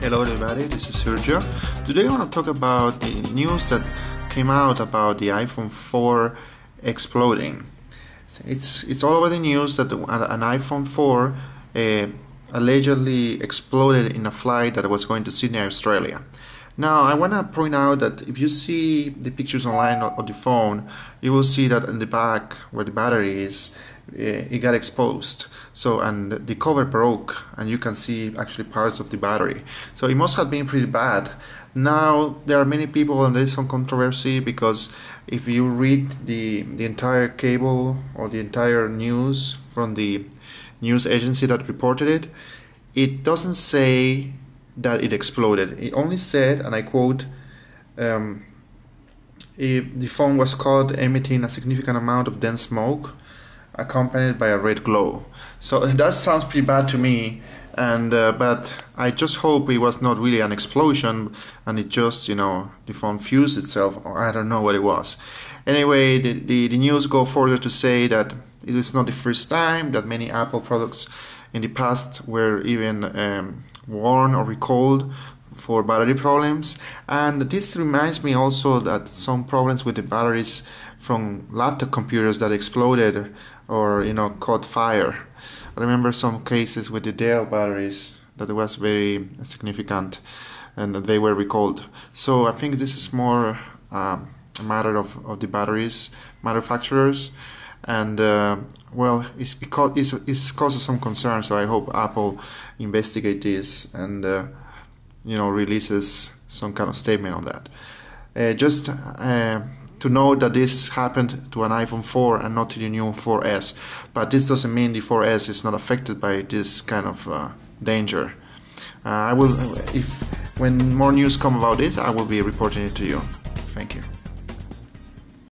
Hello everybody, this is Sergio. Today I want to talk about the news that came out about the iPhone 4 exploding. It's it's all over the news that an iPhone 4 uh, allegedly exploded in a flight that was going to Sydney, Australia. Now I want to point out that if you see the pictures online of the phone, you will see that in the back where the battery is, Eh, it got exposed. So and the cover broke and you can see actually parts of the battery. So it must have been pretty bad. Now there are many people and there's some controversy because if you read the the entire cable or the entire news from the news agency that reported it it doesn't say that it exploded it only said and i quote um, the phone was caught emitting a significant amount of dense smoke accompanied by a red glow. So that sounds pretty bad to me. And uh, but I just hope it was not really an explosion, and it just you know the phone fused itself, I don't know what it was. Anyway, the, the, the news go further to say that it is not the first time that many Apple products in the past were even um, warned or recalled for battery problems. And this reminds me also that some problems with the batteries from laptop computers that exploded or you know caught fire. I remember some cases with the dell batteries that was very significant and they were recalled. So i think this is more um, a matter of, of the batteries manufacturers and uh, well it's because it's, it's caused some concern so i hope apple investigate this and uh, you know releases some kind of statement on that. Uh, just uh, to know that this happened to an iPhone 4 and not to the new 4S, but this doesn't mean the 4S is not affected by this kind of uh, danger. Uh, I will, if when more news come about this, I will be reporting it to you. Thank you.